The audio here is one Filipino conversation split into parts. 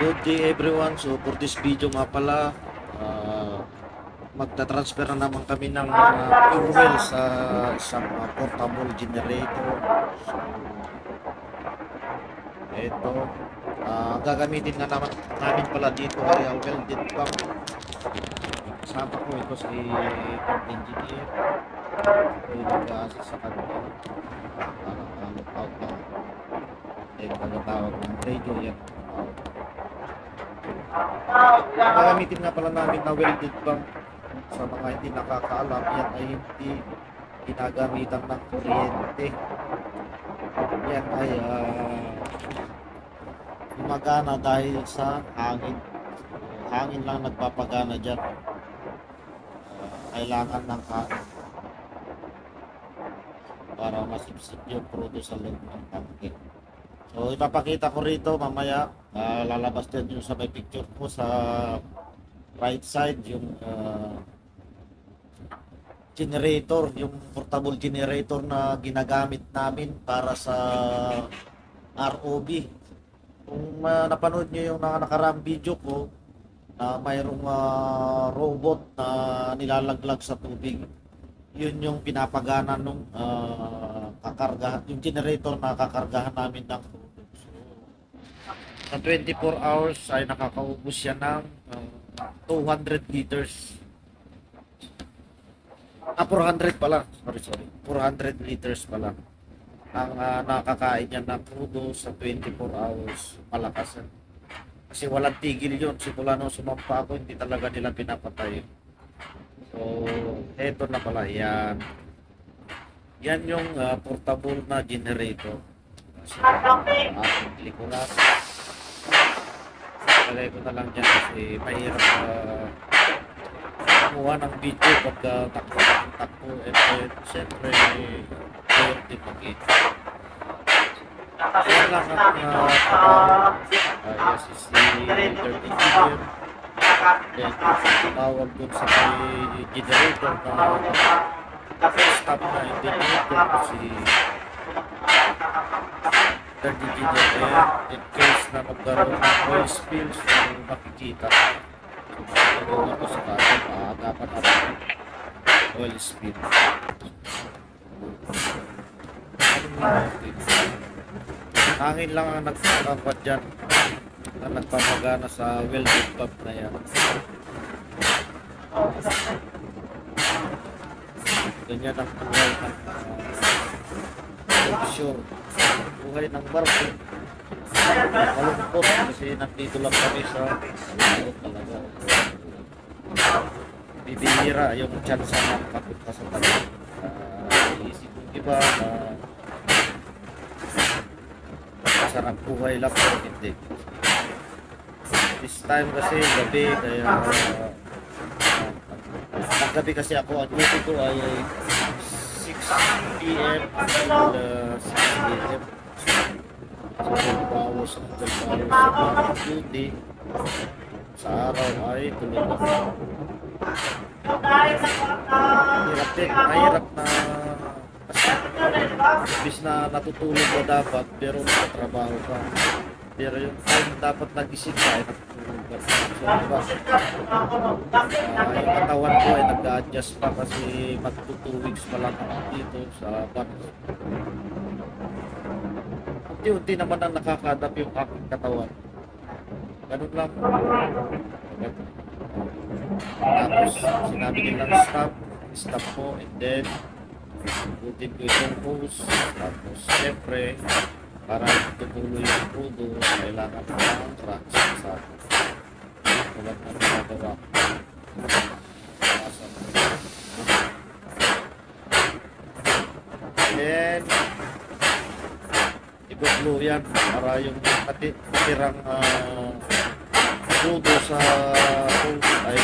Good day everyone. So for this video nga pala, uh, magta-transfer na naman kami ng uh, fuel sa isang uh, portable generator. So, ito. Uh, gagamitin na naman namin pala dito ay ang welded pump. Kasama ko ito si engineer. Ito nag-assist sa kanila. Para uh, out na. Eh, pagkatawag ng radio yan. Gagamitin nga pala namin na welded pump sa mga hindi nakakaalam yan ay hindi ginagamitan ng kuryente. Yan ay uh, gumagana dahil sa hangin. Hangin lang nagpapagana dyan. Uh, kailangan ng hangin para masipsip yung crudo sa loob ng tangke So ipapakita ko rito mamaya uh, lalabas din yung sa may picture ko sa right side yung uh, generator, yung portable generator na ginagamit namin para sa ROB. Kung uh, napanood nyo yung nakarang video ko na mayroong uh, robot na nilalaglag sa tubig, yun yung pinapagana nung uh, kakargahan, yung generator na kakargahan namin ng sa 24 hours ay nakakaubos siya ng uh, 200 liters. Ah, 400 pala. Sorry, sorry. 400 liters pala. Ang uh, nakakain niya ng crudo sa 24 hours. Malakas yan. Kasi walang tigil yun. Simula nung sumampa ako, hindi talaga nila pinapatay. So, eto na pala. Yan. Yan yung uh, portable na generator. So, ating likuran. Lagay ko na lang dyan kasi mahirap uh, kumuha ng video pag uh, takbo ng takbo. And then, siyempre, mahirap din mag-edit. Yan lang ang uh, trabaho. Uh, yes, is si third engineer. Then, tawag dun sa may generator na stop na engineer ko si third engineer air in case na magkaroon ng oil spill so makikita. So pagkaroon ako sa kaso paagapan natin oil spill. Hangin lang ang nagpapagod dyan. Na nagpapagana sa welded pump na yan. Ganyan ang buhay ng uh, offshore buhay ng barko malungkot kasi nandito lang kami sa malungkot talaga bibihira yung chance na makapunta sa tagal uh, iisip yung iba na masarap buhay lang pero hindi this time kasi gabi kaya uh, Naggabi kasi ako, ang duty ko ay 6 p.m. until uh, 6 a.m. 12 hours ng 12 hours sa duty. Sa araw ay tulog ako. Hirap din, mahirap na kasi bis na natutulog ka dapat pero nakatrabaho ka. Pero yung time dapat nagising ka ay natutulog ka. So, diba? Uh, yung katawan ko ay nag-adjust pa kasi mag 2 weeks pa lang dito sa bank. Unti-unti naman ang nakakadap yung aking katawan. Ganun lang. Tapos sinabi nilang stop, stop ko and then ikutin ko itong hose. Tapos syempre para tutuloy yung crudo, kailangan ko ng tracks sa tulad ng ginagawa ko. Then, i-blow yan para yung kati- katirang uh, sa hose ay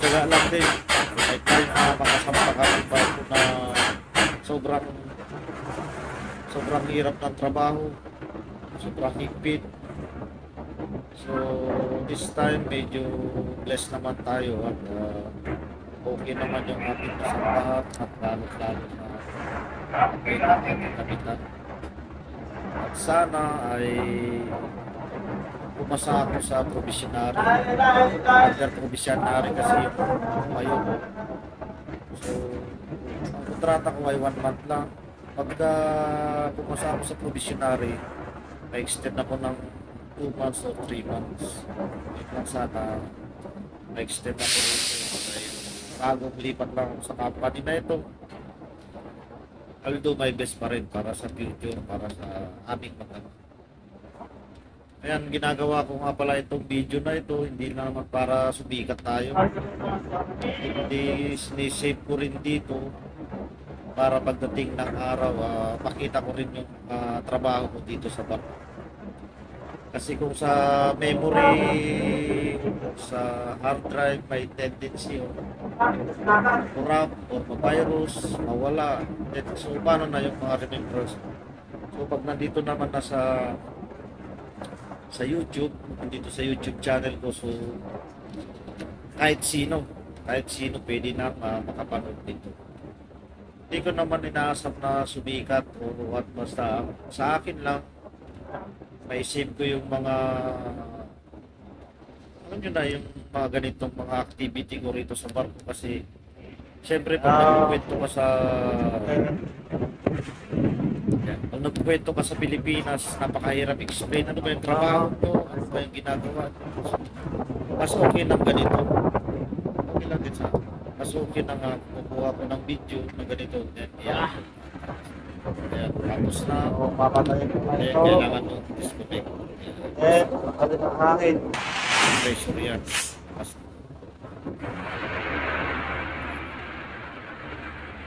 Tsaga lang din. May time na makasampa ka ng na sobrang sobrang hirap ng trabaho. Sobrang higpit. So, this time medyo blessed naman tayo at uh, okay naman yung ating kasambahan at lalo-lalo na okay na ating kapitan. At sana ay pumasa ako sa provisionary. Under provisionary kasi yung ngayon. So, ang kontrata ko ay one month lang. Pagka pumasa ako sa provisionary, ma-extend ako ng 2 months or 3 months. Yun lang sana ma-extend ako rito. Dahil bagong lipat lang sa company na ito. I'll do my best pa rin para sa future, para sa aming mga Ayan, ginagawa ko nga pala itong video na ito, hindi na naman para sumikat tayo. Hindi sinisave ko rin dito para pagdating ng araw, ah, makita ko rin yung ah, trabaho ko dito sa bar. Kasi kung sa memory, sa hard drive, may tendency o corrupt or virus, mawala. So, paano na yung mga remembrance? So, pag nandito naman na sa sa YouTube, nandito sa YouTube channel ko, so kahit sino, kahit sino pwede na ma- makapanood dito. Hindi ko naman inaasam na sumikat o what basta sa akin lang maisip ko yung mga ano nyo na yung mga ganitong mga activity ko rito sa barko. Kasi syempre pag Ah. nagkukwento ka sa yan, pag nagkukwento ka sa Pilipinas napakahirap explain. Ano ba yung trabaho ko ano ba yung ginagawa ko mas okay ng ganito. Okay lang din sa mas okay na nga kukuha ko ng video na ganito. Then yeah. Ayan, tapos na O, papatayin ko na eh, ito. kailangan mo disconnect Eh, ano ng hangin. pressure yan.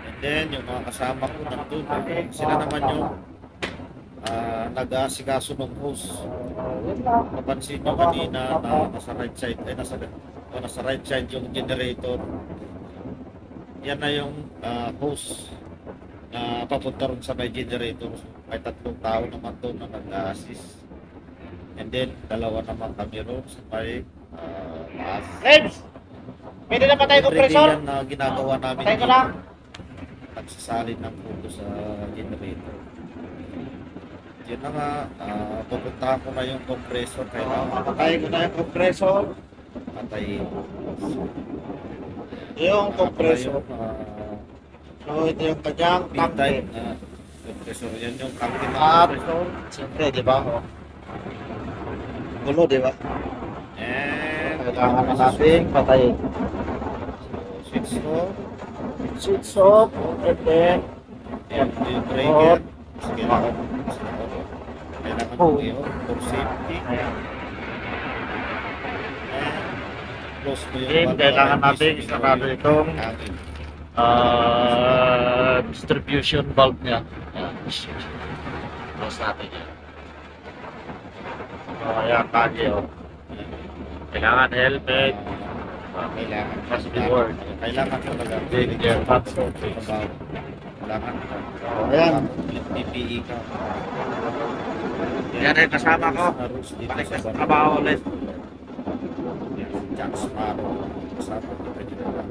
And then, yung mga kasama ko nandun, ah, sila naman yung ah, nag-aasikaso ng host. Napansin nyo kanina na nasa right side, ay nasa, oh, nasa right side yung generator. Yan na yung ah, host na papunta rin sa may generator. May tatlong tao naman doon na nag-assist. And then, dalawa naman kami ron sa may ah, taas. Reds! Pwede na patay compressor? yan na ginagawa namin Patay ko lang. Nagsasalin ng puto sa generator. Yun na nga, ah, pupuntahan ko na yung compressor. Kailangan Patay ko na yung compressor. patayin. Yung compressor. Uh, So, ito yung kanyang tanke. na compressor. Yan yung tanke At, compressor. siyempre, di ba? oh. Gulo, di ba? And, Kailangan na natin patayin. switch off. Switch off, and then, Yan, yung breaker. Sige lang. Kailangan Oh. i-on for safety. ayan. And close mo yung Game, kailangan natin isarado itong ah distribution valve niya. Ayan. Close natin yan. So, ayan, kagi, oh. Kailangan helmet. Ah, kailangan Must be worn. Kailangan talaga. Big gear pants. Trabaho. Kailangan ka. Oh, ayan. PPE ka. Yan ay kasama ko. Balik sa trabaho ulit. Jack Sparrow. Kasama ko pwede na lang.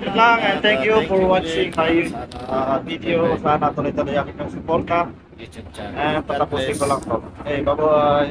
Yun lang, and thank you for watching my uh, video. Sana tuloy-tuloy inyong suporta. And bless. ko lang to. Okay, bye-bye.